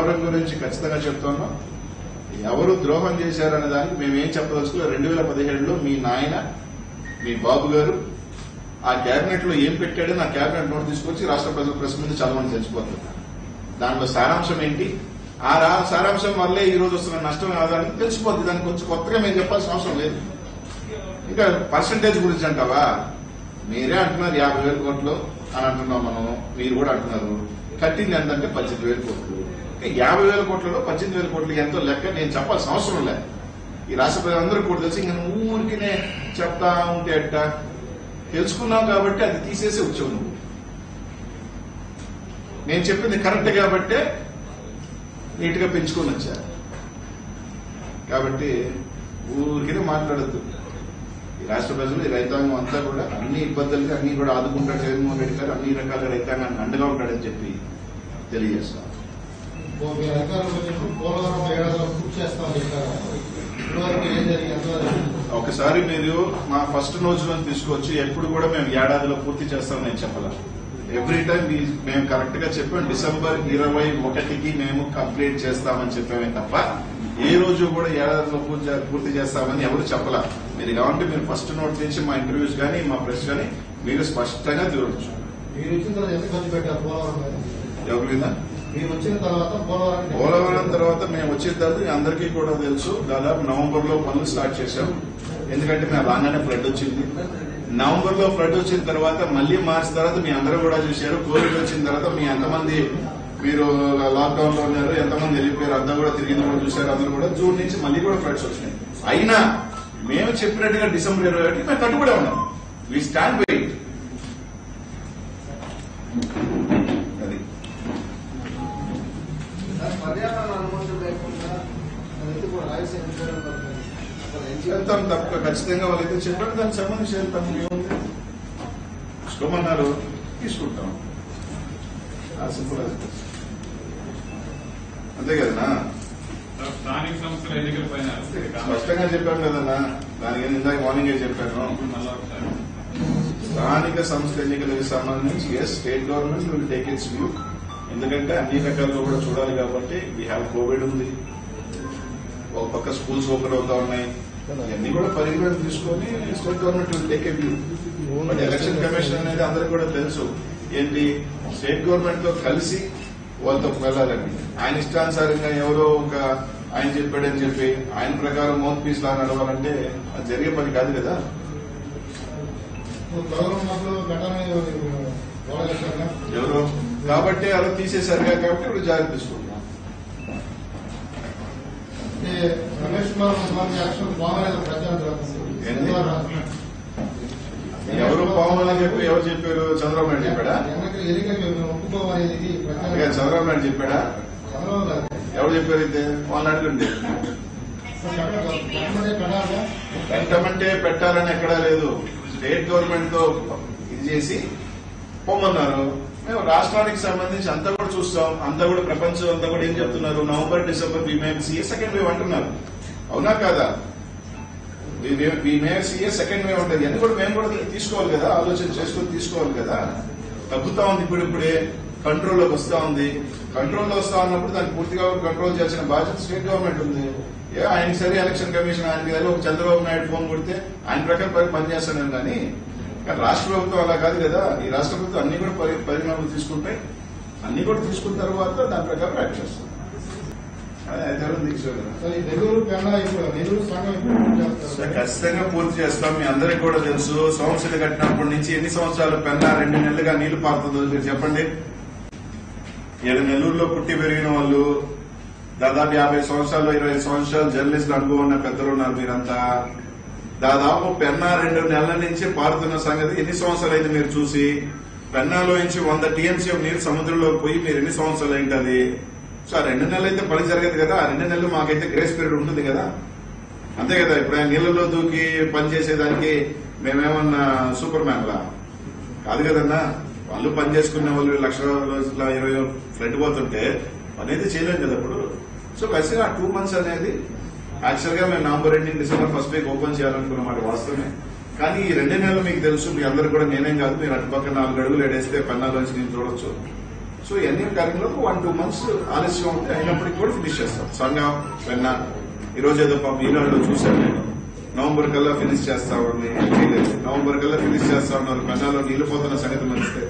పోలవరం గురించి ఖచ్చితంగా చెప్తున్నాం. ఎవరు ద్రోహం చేశారనే దానికి మేమేం చెప్పదలుచుకో రెండు వేల పదిహేడులో మీ నాయన మీ బాబు గారు ఆ కేబినెట్లో ఏం పెట్టాడో నా కేబినెట్ నోట్ తీసుకొచ్చి రాష్ట్ర ప్రజల ప్రెస్ ముందు చదవని తెలిసిపోతుంది. దాంట్లో సారాంశం ఏంటి? ఆ రా సారాంశం వల్లే ఈ రోజు వస్తున్న నష్టం ఆదాయాన్ని తెలిసిపోద్ది. దానికి కొంచెం కొత్తగా మేము చెప్పాల్సిన అవసరం లేదు. ఇంకా పర్సంటేజ్ గురించి అంటావా? మీరే అంటున్నారు యాభై వేల కోట్లు అని అంటున్నాం మనం. మీరు కూడా అంటున్నారు. కట్టింది ఎంతంటే పద్దెనిమిది వేల కోట్లు. యాభై వేల కోట్లలో పద్దెనిమిది వేల కోట్లు ఎంతో లెక్క నేను చెప్పాల్సిన అవసరం లేదు ఈ రాష్ట్ర ప్రజలందరూ కూడా తెలిసి ఇంకా ఊరికినే చెప్తా ఉంటే అట్ట తెలుసుకున్నావు కాబట్టి అది తీసేసి వచ్చావు నువ్వు. నేను చెప్పింది కరెక్ట్ కాబట్టే నీట్గా పెంచుకొని వచ్చా. కాబట్టి ఊరికినే మాట్లాడద్దు. ఈ రాష్ట్ర ప్రజలు ఈ రైతాంగం అంతా కూడా అన్ని ఇబ్బందులకి అన్ని కూడా ఆదుకుంటాడు జగన్మోహన్ రెడ్డి గారు అన్ని రకాల రైతాంగానికి అండగా ఉంటాడని చెప్పి తెలియజేస్తాం. ఒకసారి మీరు మా ఫస్ట్ రోజులో తీసుకొచ్చి ఎప్పుడు కూడా మేము ఏడాదిలో పూర్తి చేస్తామని నేను చెప్పాల. ఎవ్రీ టైం మేము కరెక్ట్గా చెప్పాం డిసెంబర్ ఇరవై ఒకటికి మేము కంప్లీట్ చేస్తామని చెప్పామే తప్ప ఏ రోజు కూడా ఏడాదిలో పూర్తి చే- పూర్తి చేస్తామని ఎవరు చెప్పాల. మీరు కావాలంటే మీరు ఫస్ట్ నోట్ నుంచి మా ఇంటర్వ్యూస్ కానీ మా ప్రెస్ కానీ మీరు స్పష్టంగా చూడొచ్చు. ఎవరి మీద? మీరు వచ్చిన తర్వాత పోలవరం పోలవరం తర్వాత మేము వచ్చిన తర్వాత అందరికీ కూడా తెలుసు దాదాపు నవంబర్లో పనులు స్టార్ట్ చేశాం. ఎందుకంటే మేము రాగానే ఫ్లడ్ వచ్చింది. నవంబర్లో ఫ్లడ్ వచ్చిన తర్వాత మళ్ళీ మార్చి తర్వాత మీ అందరూ కూడా చూశారు. కోవిడ్ వచ్చిన తర్వాత మీ ఎంతమంది మీరు లాక్డౌన్లో ఉన్నారు ఎంతమంది వెళ్ళిపోయారు అంతా కూడా తిరిగింది కూడా చూశారు అందరూ కూడా జూన్ నుంచి మళ్ళీ కూడా ఫ్లడ్స్ వచ్చినాయి. అయినా మేము చెప్పినట్టుగా డిసెంబర్ ఇరవై ఒకటి మేము కట్టుబడి ఉన్నాం. వి స్టాండ్ వెయిట్ అది? వెళ్తాం తప్ప ఖచ్చితంగా వాళ్ళైతే చెప్పారు దానికి సంబంధించి వెళ్తాం ఏముంది? తీసుకోమన్నారు తీసుకుంటాం. సింపుల్ అది అంతే కదనా స్థానిక సంస్థల ఎన్నికల పైన స్పష్టంగా చెప్పాను కదన్నా. దానికి ఇందాక మార్నింగే చెప్పాను. స్థానిక సంస్థ ఎన్నికలకు సంబంధించి as state government will take its view ఎందుకంటే అన్ని రకాలుగా కూడా చూడాలి కాబట్టి వీ హ్యావ్ కోవిడ్ ఉంది. ఒక పక్క స్కూల్స్ ఓపెన్ అవుతా ఉన్నాయి. ఇవన్నీ కూడా పరిగణన తీసుకొని state government will take a view but election commission అనేది అందరికి కూడా తెలుసు. ఏంటి? స్టేట్ గవర్నమెంట్తో కలిసి వాళ్ళతో వెళ్ళాలని ఆయన ఇష్టానుసారంగా ఎవరో ఒక ఆయన చెప్పాడని చెప్పి ఆయన ప్రకారం మౌత్ పీస్ లా నడవాలంటే అది జరిగే పని కాదు కదా? ఎవరు కాబట్టి అలా తీసేశారు కాబట్టి ఇప్పుడు జాగ్రత్త తీసుకుంటున్నాం. రమేష్ కుమార్ యాక్షన్ బాగాలేదు ప్రచారం ఎవరు పావులని చెప్పి ఎవరు చెప్పారు? చంద్రబాబు నాయుడు చెప్పాడా? చంద్రబాబు నాయుడు చెప్పాడా? ఎవరు చెప్పారు అయితే? వాళ్ళని అడగండి. పెట్టమంటే పెట్టాలని ఎక్కడా లేదు. స్టేట్ గవర్నమెంట్తో ఇది చేసి పొమ్మన్నారు. మేము రాష్ట్రానికి సంబంధించి అంతా కూడా చూస్తాం. అంతా కూడా ప్రపంచం అంతా కూడా ఏం చెప్తున్నారు? November December we see a second wave అంటున్నారు. అవునా కాదా? We may see a second wave ఉంటుంది అని కూడా మేము కూడా తీసుకోవాలి కదా ఆలోచన చేసుకుని తీసుకోవాలి కదా. తగ్గుతా ఉంది ఇప్పుడు ఇప్పుడే కంట్రోల్లోకి వస్తా ఉంది. కంట్రోల్లో వస్తా ఉన్నప్పుడు దాన్ని పూర్తిగా కంట్రోల్ చేసిన బాధ్యత స్టేట్ గవర్నమెంట్ ఉంది. ఏ ఆయన సరే ఎలక్షన్ కమిషన్ ఆయనకి ఏదో ఒక చంద్రబాబు నాయుడు ఫోన్ కొడితే ఆయన ప్రకారం పని పనిచేస్తాను కానీ కానీ రాష్ట్ర ప్రభుత్వం అలా కాదు కదా. ఈ రాష్ట్ర ప్రభుత్వం అన్ని కూడా పరి- పరిణామాలు తీసుకుంటాయి. అన్ని కూడా తీసుకున్న తర్వాత దాని ప్రకారం యాక్ట్ చేస్తాం చేస్తారు ఖచ్చితంగా పూర్తి చేస్తాం. మీ అందరికి కూడా తెలుసు. సంవత్సరాలు కట్టినప్పటి నుంచి ఎన్ని సంవత్సరాలు పెన్నా రెండు నెలలుగా నీళ్ళు పారుతుందో మీరు చెప్పండి. ఏడు నెల్లూరులో పుట్టి పెరిగిన వాళ్ళు దాదాపు యాభై సంవత్సరాలు ఇరవై సంవత్సరాలు జర్నలిస్ట్ అనుభవం ఉన్న పెద్దలు ఉన్నారు మీరంతా. దాదాపు పెన్నా రెండు నెలల నుంచి పారుతున్న సంగతి ఎన్ని సంవత్సరాలు అయింది మీరు చూసి? పెన్నాలో నుంచి వంద టీఎంసీ నీరు సముద్రంలోకి పోయి మీరు ఎన్ని సంవత్సరాలు అయింది సో ఆ రెండు నెలలు అయితే పని జరగదు కదా ఆ రెండు నెలలు మాకైతే గ్రేస్ పీరియడ్ ఉంటుంది కదా. అంతే కదా ఇప్పుడు ఆయన నీళ్ళలో దూకి పని చేసేదానికి మేమేమన్నా సూపర్ మ్యాన్ లా? కాదు కదన్నా వాళ్ళు పని చేసుకునే వాళ్ళు లక్ష రోజుల ఇరవై ఫ్లడ్ పోతుంటే పని అయితే చేయలేం కదా ఇప్పుడు. సో ఖచ్చితంగా టూ మంత్స్ అనేది యాక్చువల్గా మేము November ending December first week open చేయాలనుకున్న మాట వాస్తవమే. కానీ ఈ రెండు నెలలు మీకు తెలుసు మీ అందరు కూడా నేనేం కాదు మీరు అటుపక్క నాలుగు అడుగులు ఎడేస్తే పన్నాలోంచి నేను చూడొచ్చు. సో ఎన్నికల కార్యక్రమంలో వన్ టూ మంత్స్ ఆలస్యం ఉంటే అయినప్పటికీ కూడా ఫినిష్ చేస్తాం. సంగం వెన్న ఈ రోజు ఏదో పాపం ఈనాడులో చూశాను నేను. నవంబర్ కల్లా ఫినిష్ చేస్తా చేయలేదు నవంబర్ కల్లా ఫినిష్ చేస్తా ఉన్నారు పెన్నాలో నీళ్ళు పోతున్న సంగతి మనిస్తే